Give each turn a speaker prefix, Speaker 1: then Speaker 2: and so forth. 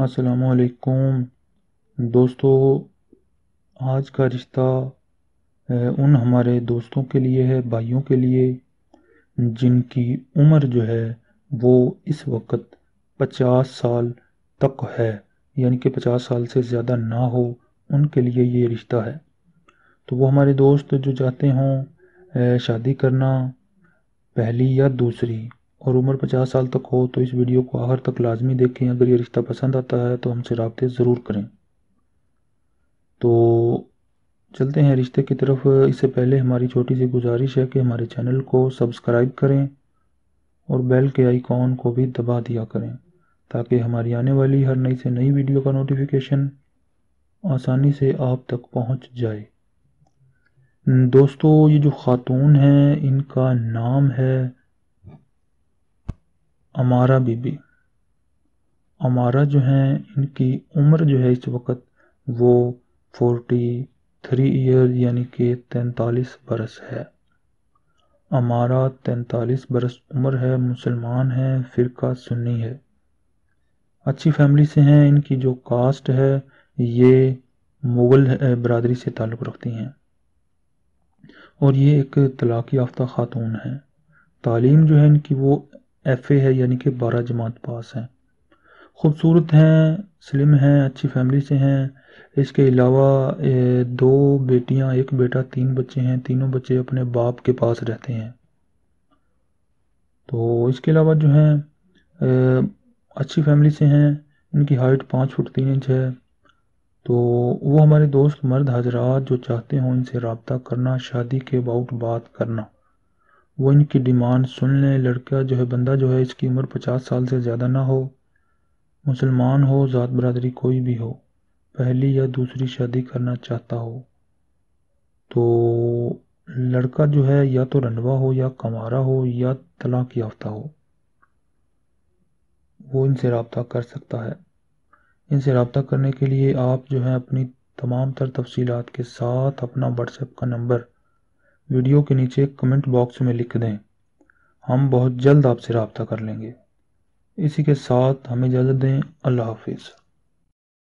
Speaker 1: असलकुम दोस्तों, आज का रिश्ता उन हमारे दोस्तों के लिए है, भाइयों के लिए, जिनकी उम्र जो है, वो इस वक्त पचास साल तक है। यानी कि पचास साल से ज़्यादा ना हो, उनके लिए ये रिश्ता है। तो वो हमारे दोस्त जो चाहते हों शादी करना, पहली या दूसरी और उम्र पचास साल तक हो तो इस वीडियो को आखिर तक लाजमी देखें। अगर ये रिश्ता पसंद आता है तो हमसे रबते ज़रूर करें। तो चलते हैं रिश्ते की तरफ़। इससे पहले हमारी छोटी सी गुजारिश है कि हमारे चैनल को सब्सक्राइब करें और बेल के आइकॉन को भी दबा दिया करें, ताकि हमारी आने वाली हर नई से नई वीडियो का नोटिफिकेशन आसानी से आप तक पहुँच जाए। दोस्तों, ये जो ख़ातून हैं, इनका नाम है अमारा बीबी अमारा जो हैं, इनकी उम्र जो है इस वक्त, वो फोर्टी थ्री ईयर यानी कि तैंतालीस बरस है। अमारा तैंतालीस बरस उम्र है, मुसलमान है, फ़िरका सुन्नी है। अच्छी फैमिली से हैं, इनकी जो कास्ट है, ये मुग़ल बरदरी से ताल्लुक़ रखती हैं। और ये एक तलाक़ याफ्ता ख़ातून है। तालीम जो है इनकी वो एफ़ ए है, यानी कि बारह जमात पास हैं। खूबसूरत हैं स्लिम हैं, अच्छी फैमिली से हैं। इसके अलावा दो बेटियाँ, एक बेटा, तीन बच्चे हैं। तीनों बच्चे अपने बाप के पास रहते हैं। तो इसके अलावा जो हैं अच्छी फैमिली से हैं। इनकी हाइट पाँच फुट तीन इंच है। तो वो हमारे दोस्त मर्द हजरात जो चाहते हों, इनसे रबता करना, शादी के अबाउट बात करना। वो इनकी डिमांड सुन लें, लड़का जो है, बंदा जो है, इसकी उम्र पचास साल से ज़्यादा ना हो, मुसलमान हो, ज़ात बरदरी कोई भी हो, पहली या दूसरी शादी करना चाहता हो तो लड़का जो है, या तो रंडवा हो, या कमारा हो, या तलाक याफ्ता हो, वो इनसे रबता कर सकता है। इनसे रबता करने के लिए आप जो है, अपनी तमाम तर तफसीलात के साथ अपना व्हाट्सएप का नंबर वीडियो के नीचे कमेंट बॉक्स में लिख दें। हम बहुत जल्द आपसे रबता कर लेंगे। इसी के साथ हमें इजाज़त दें। अल्लाह हाफिज़।